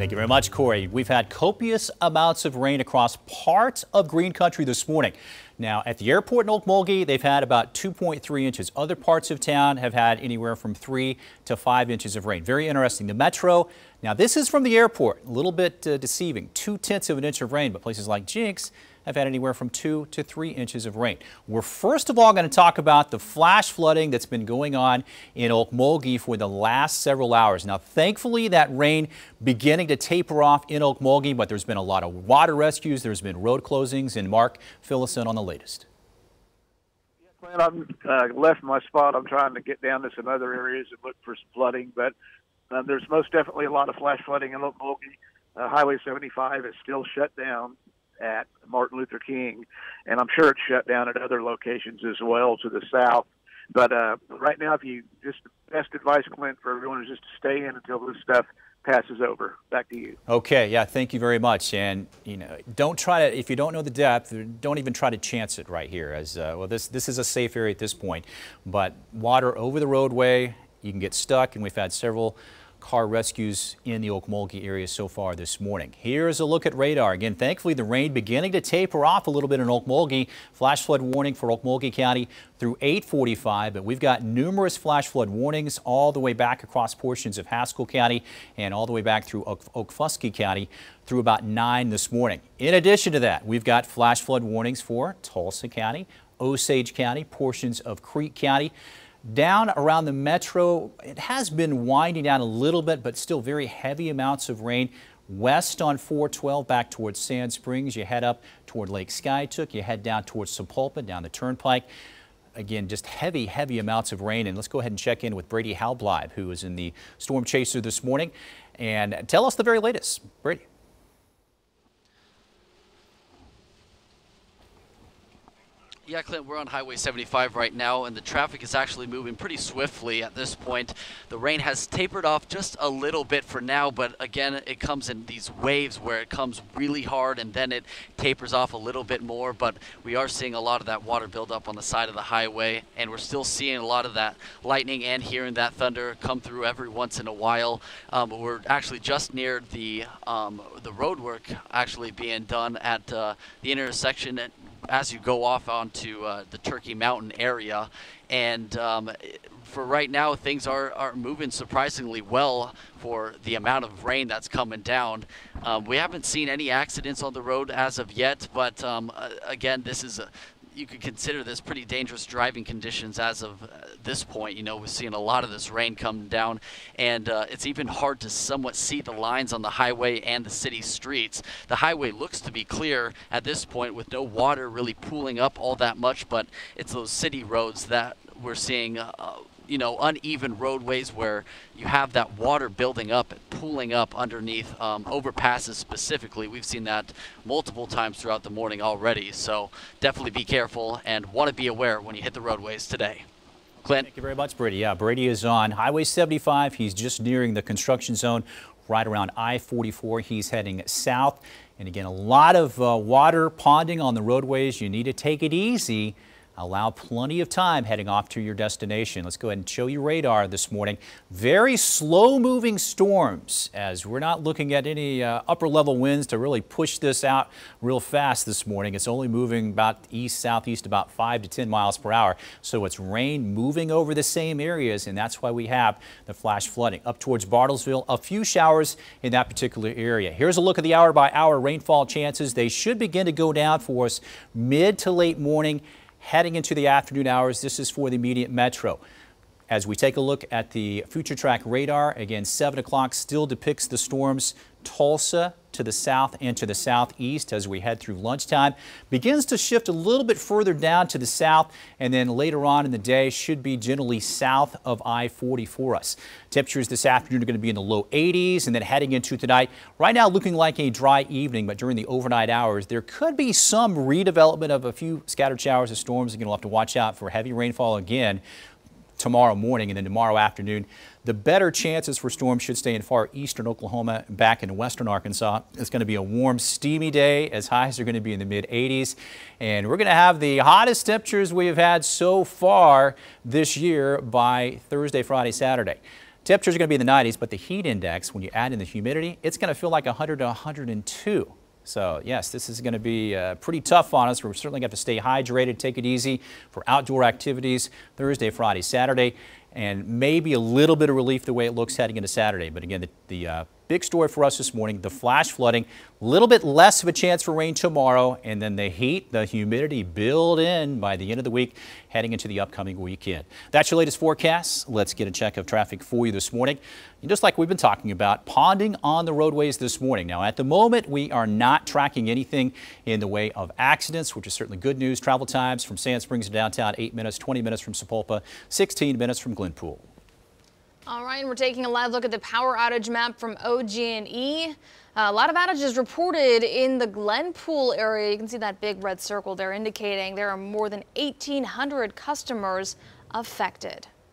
Thank you very much, Corey. We've had copious amounts of rain across parts of green country this morning. Now, at the airport in Okmulgee, they've had about 2.3 inches. Other parts of town have had anywhere from 3 to 5 inches of rain. Very interesting. The metro, now this is from the airport, a little bit uh, deceiving. Two tenths of an inch of rain, but places like Jenks have had anywhere from two to three inches of rain. We're first of all going to talk about the flash flooding that's been going on in Okmulgee for the last several hours. Now, thankfully, that rain beginning to taper off in Okmulgee, but there's been a lot of water rescues. There's been road closings, and Mark, fill us in on the latest. Clint, I'm uh, left my spot. I'm trying to get down to some other areas and look for some flooding, but uh, there's most definitely a lot of flash flooding in Okmulgee. Uh, Highway 75 is still shut down at Martin Luther King, and I'm sure it's shut down at other locations as well to the south. But uh, right now, if you just best advice, Clint, for everyone is just to stay in until this stuff passes over. Back to you. Okay, yeah, thank you very much. And you know, don't try to if you don't know the depth, don't even try to chance it right here. As uh, well, this this is a safe area at this point, but water over the roadway, you can get stuck, and we've had several car rescues in the Okmulgee area so far this morning. Here's a look at radar. Again, thankfully the rain beginning to taper off a little bit in Okmulgee. Flash flood warning for Okmulgee County through 845, but we've got numerous flash flood warnings all the way back across portions of Haskell County and all the way back through Okfuskee County through about 9 this morning. In addition to that, we've got flash flood warnings for Tulsa County, Osage County, portions of Creek County. Down around the metro, it has been winding down a little bit, but still very heavy amounts of rain. West on 412 back towards Sand Springs. You head up toward Lake Skiatook. You head down towards Sapulpa, down the turnpike. Again, just heavy, heavy amounts of rain. And let's go ahead and check in with Brady Halbleib, who is in the storm chaser this morning. And tell us the very latest. Brady. Yeah, Clint, we're on Highway 75 right now, and the traffic is actually moving pretty swiftly at this point. The rain has tapered off just a little bit for now, but again, it comes in these waves where it comes really hard and then it tapers off a little bit more. But we are seeing a lot of that water build up on the side of the highway, and we're still seeing a lot of that lightning and hearing that thunder come through every once in a while. Um, we're actually just near the um, the road work actually being done at uh, the intersection as you go off onto uh, the Turkey Mountain area. And um, for right now, things are, are moving surprisingly well for the amount of rain that's coming down. Um, we haven't seen any accidents on the road as of yet, but um, again, this is a, you could consider this pretty dangerous driving conditions as of uh, this point. You know, we're seeing a lot of this rain come down, and uh, it's even hard to somewhat see the lines on the highway and the city streets. The highway looks to be clear at this point with no water really pooling up all that much, but it's those city roads that we're seeing uh, you know, uneven roadways where you have that water building up and pooling up underneath um, overpasses specifically. We've seen that multiple times throughout the morning already. So definitely be careful and want to be aware when you hit the roadways today. Clint. Thank you very much, Brady. Yeah, Brady is on Highway 75. He's just nearing the construction zone right around I-44. He's heading south. And again, a lot of uh, water ponding on the roadways. You need to take it easy. Allow plenty of time heading off to your destination. Let's go ahead and show you radar this morning. Very slow moving storms as we're not looking at any uh, upper level winds to really push this out real fast this morning. It's only moving about east southeast about 5 to 10 miles per hour. So it's rain moving over the same areas and that's why we have the flash flooding. Up towards Bartlesville, a few showers in that particular area. Here's a look at the hour by hour rainfall chances. They should begin to go down for us mid to late morning heading into the afternoon hours. This is for the immediate metro. As we take a look at the future track radar, again, 7 o'clock still depicts the storms Tulsa to the south and to the southeast as we head through lunchtime. Begins to shift a little bit further down to the south and then later on in the day should be generally south of I-40 for us. Temperatures this afternoon are going to be in the low 80s and then heading into tonight. Right now looking like a dry evening, but during the overnight hours there could be some redevelopment of a few scattered showers of storms. You're going to have to watch out for heavy rainfall again tomorrow morning and then tomorrow afternoon. The better chances for storms should stay in far eastern Oklahoma back in western Arkansas. It's going to be a warm, steamy day as highs are going to be in the mid 80s. And we're going to have the hottest temperatures we have had so far this year by Thursday, Friday, Saturday. Temperatures are going to be in the 90s, but the heat index, when you add in the humidity, it's going to feel like 100 to 102. So yes, this is going to be uh, pretty tough on us. We're certainly going to have to stay hydrated, take it easy for outdoor activities Thursday, Friday, Saturday, and maybe a little bit of relief the way it looks heading into Saturday. But again, the, the uh, big story for us this morning, the flash flooding, a little bit less of a chance for rain tomorrow, and then the heat, the humidity build in by the end of the week, heading into the upcoming weekend. That's your latest forecast. Let's get a check of traffic for you this morning. And just like we've been talking about, ponding on the roadways this morning. Now, at the moment, we are not tracking anything in the way of accidents, which is certainly good news. Travel times from Sand Springs to downtown, 8 minutes, 20 minutes from Sapulpa, 16 minutes from Glenpool. All right, we're taking a live look at the power outage map from OG&E. Uh, a lot of outages reported in the Glenpool area. You can see that big red circle there indicating there are more than 1,800 customers affected.